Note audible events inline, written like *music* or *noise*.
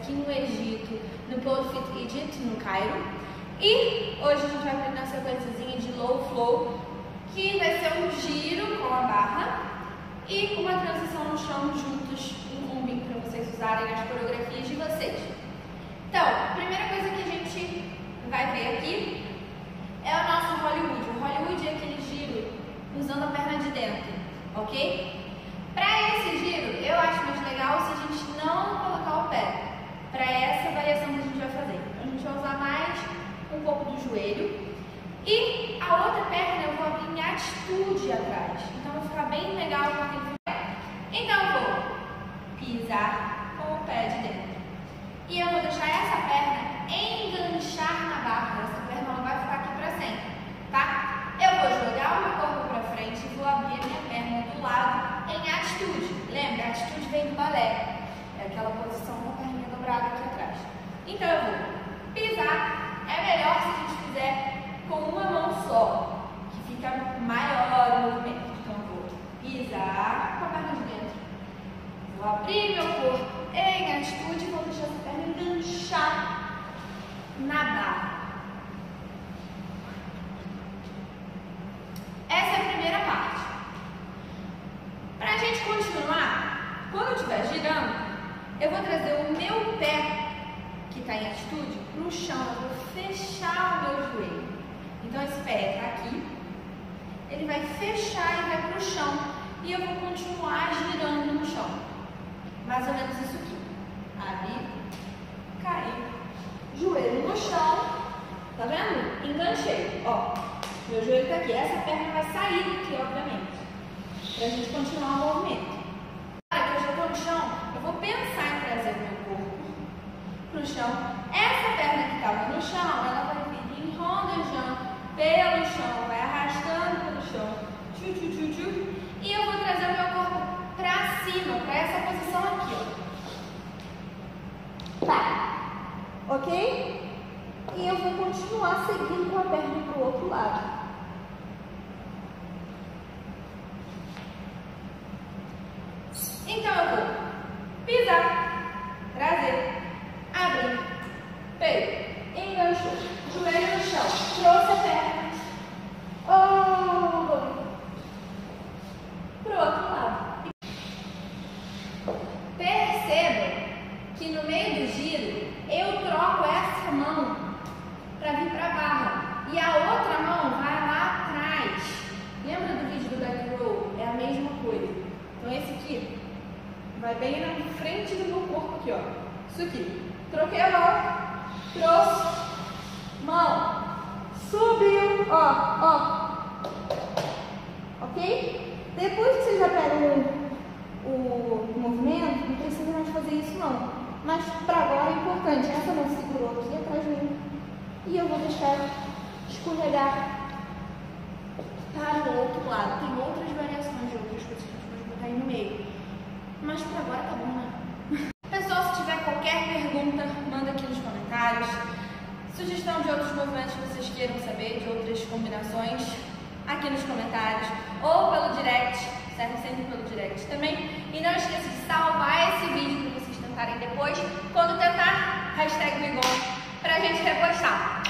aqui no Egito, no Pole Fit Egypt, no Cairo. E hoje a gente vai aprender uma sequenciazinha de low flow, que vai ser um giro com a barra e uma transição no chão juntos, um combinho para vocês usarem as coreografias de vocês. Então, a primeira coisa que a gente vai ver aqui é o nosso Hollywood. O Hollywood é aquele giro usando a perna de dentro, ok? Para esse giro, eu acho mais legal se a gente não colocar o pé. Para essa variação que a gente vai fazer. Então, a gente vai usar mais um pouco do joelho. E a outra perna eu vou abrir em atitude atrás. Então, vai ficar bem legal com aquele. Então, eu vou pisar com o pé de dentro. E eu vou deixar essa perna enganchar na barra. Essa perna não vai ficar aqui para sempre, tá? Eu vou jogar o meu corpo para frente e vou abrir a minha perna do lado em atitude. Lembra, a atitude vem do balé. É aquela posição com a perninha dobrada aqui atrás. Então eu vou pisar. É melhor se a gente fizer com uma mão só, que fica maior o movimento. Então eu vou pisar com a perna de dentro. Vou abrir meu corpo em atitude e vou deixar essa perna enganchar na barra. Essa é a primeira parte. Para a gente continuar, quando eu estiver girando, eu vou trazer o meu pé, que está em atitude, para o chão. Eu vou fechar o meu joelho. Então, esse pé está aqui. Ele vai fechar e vai para o chão. E eu vou continuar girando. Mais ou menos isso aqui. Abrir, cair, joelho no chão. Tá vendo? Enganchei. Ó, meu joelho tá aqui. Essa perna vai sair daqui, obviamente. Pra gente continuar o movimento. Agora que eu já tô no chão, eu vou pensar em trazer o meu corpo pro chão. Essa perna que tava no chão, ela vai vir enrondejando pelo chão, vai arrastando pelo chão. Tchu, tchu, tchu, tchu. E eu vou trazer o meu corpo para cima, para essa posição aqui, ó. Tá. Ok? E eu vou continuar seguindo com a perna para o outro lado. Então eu vou pisar, trazer, abrir, peito, enganchou, joelho no chão, trouxe a perna. Oh, pro outro lado. Perceba que no meio do giro eu troco essa mão para vir para a barra e a outra mão vai lá atrás. Lembra do vídeo do back roll? É a mesma coisa. Então esse aqui vai bem na frente do meu corpo aqui, ó. Isso aqui. Troquei a mão, trouxe, mão, subiu, ó, ó. Ok? Depois que você já pega o, o movimento, não precisa mais fazer isso não. Mas para agora é importante, essa mão segurou aqui atrás de mim e eu vou deixar escorregar para o outro lado. Tem outras variações de outras coisas que a gente pode botar aí no meio. Mas por agora tá bom, né? *laughs* Pessoal, se tiver qualquer pergunta, manda aqui nos comentários. Sugestão de outros movimentos que vocês queiram saber, de outras combinações, aqui nos comentários ou pelo direct, serve sempre pelo direct também. E não esqueça de salvar esse vídeo para vocês tentarem depois. Quando tentar, hashtag Bigon, pra gente repostar.